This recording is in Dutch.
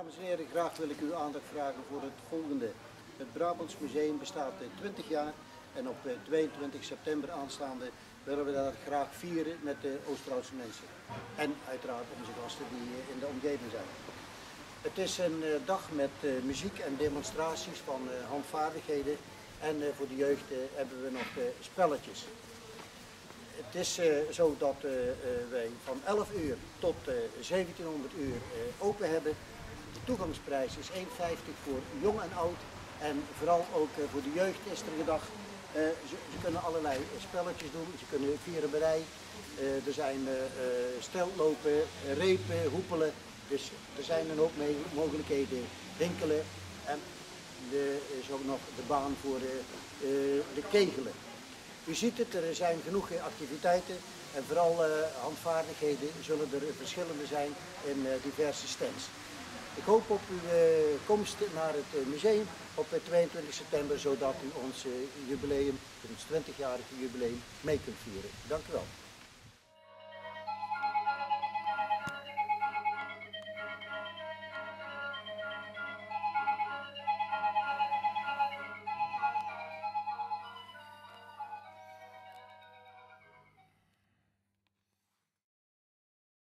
Dames en heren, graag wil ik uw aandacht vragen voor het volgende. Het Brabants Museum bestaat 20 jaar en op 22 september aanstaande willen we dat graag vieren met de Oost-Roodse mensen. En uiteraard onze gasten die in de omgeving zijn. Het is een dag met muziek en demonstraties van handvaardigheden en voor de jeugd hebben we nog spelletjes. Het is zo dat wij van 11 uur tot 1700 uur open hebben. De toegangsprijs is 1,50 voor jong en oud. En vooral ook voor de jeugd is er gedacht. Ze, ze, kunnen allerlei spelletjes doen. Ze kunnen vierenberij. er zijn stellopen, repen, hoepelen. Dus er zijn een hoop mogelijkheden. Winkelen. En er is ook nog de baan voor de kegelen. U ziet het, er zijn genoeg activiteiten en vooral handvaardigheden zullen er verschillende zijn in diverse stands. Ik hoop op uw komst naar het museum op 22 september, zodat u ons jubileum, ons 20-jarige jubileum, mee kunt vieren. Dank u wel.